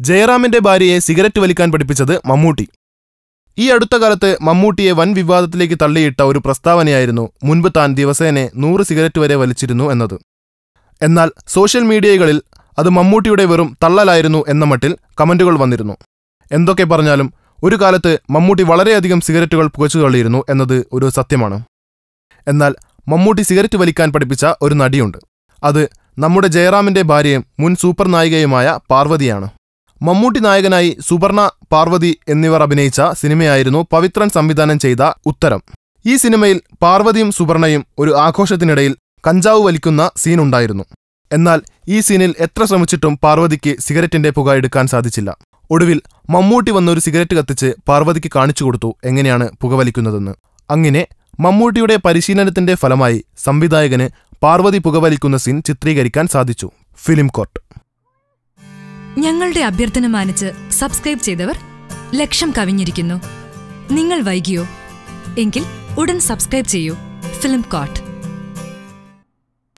ജയറാമിന്റെ ഭാര്യയെ സിഗരറ്റ് വലിക്കാൻ പഠിപ്പിച്ചത് മമ്മൂട്ടി. ഈ അടുത്ത കാലത്ത് മമ്മൂട്ടിയെ വൻ വിവാദത്തിലേക്ക് തള്ളിയിട്ട ഒരു പ്രസ്താവനയായിരുന്നു മുൻപ് താൻ ദിവസേനെ നൂറ് സിഗരറ്റ് വരെ വലിച്ചിരുന്നു എന്നത്. എന്നാൽ സോഷ്യൽ മീഡിയകളിൽ അത് മമ്മൂട്ടിയുടെ വെറും തള്ളലായിരുന്നു എന്ന മട്ടിൽ കമന്റുകൾ വന്നിരുന്നു. എന്തൊക്കെ പറഞ്ഞാലും ഒരു കാലത്ത് മമ്മൂട്ടി വളരെയധികം സിഗരറ്റുകൾ പുകച്ചു തള്ളിയിരുന്നു എന്നത് ഒരു സത്യമാണ്. എന്നാൽ മമ്മൂട്ടി സിഗരറ്റ് വലിക്കാൻ പഠിപ്പിച്ച ഒരു നടിയുണ്ട്. അത് നമ്മുടെ ജയറാമിന്റെ ഭാര്യയും മുൻ സൂപ്പർ നായികയുമായ പാർവതിയാണ്. മമ്മൂട്ടി നായകനായി സുവർണ പാർവതി എന്നിവർ അഭിനയിച്ച സിനിമയായിരുന്നു പവിത്രൻ സംവിധാനം ചെയ്ത ഉത്തരം. ഈ സിനിമയിൽ പാർവതിയും സുവർണയും ഒരു ആഘോഷത്തിനിടയിൽ കഞ്ചാവ് വലിക്കുന്ന സീനുണ്ടായിരുന്നു. എന്നാൽ ഈ സീനിൽ എത്ര ശ്രമിച്ചിട്ടും പാർവതിക്ക് സിഗരറ്റിന്റെ പുക എടുക്കാൻ സാധിച്ചില്ല. ഒടുവിൽ മമ്മൂട്ടി വന്നൊരു സിഗരറ്റ് കത്തിച്ച് പാർവതിക്ക് കാണിച്ചു കൊടുത്തു എങ്ങനെയാണ് പുകവലിക്കുന്നതെന്ന് അങ്ങനെ മമ്മൂട്ടിയുടെ പരിശീലനത്തിന്റെ ഫലമായി സംവിധായകന് പാർവതി പുകവലിക്കുന്ന സീൻ ചിത്രീകരിക്കാൻ സാധിച്ചു. Film court. ഞങ്ങളുടെ അഭ്യർത്ഥന മാനിച്ച് സബ്സ്ക്രൈബ് ചെയ്തവർ ലക്ഷം കവിഞ്ഞിരിക്കുന്നു. നിങ്ങൾ വൈകിയോ? എങ്കിൽ ഉടൻ സബ്സ്ക്രൈബ് ചെയ്യൂ. Film coat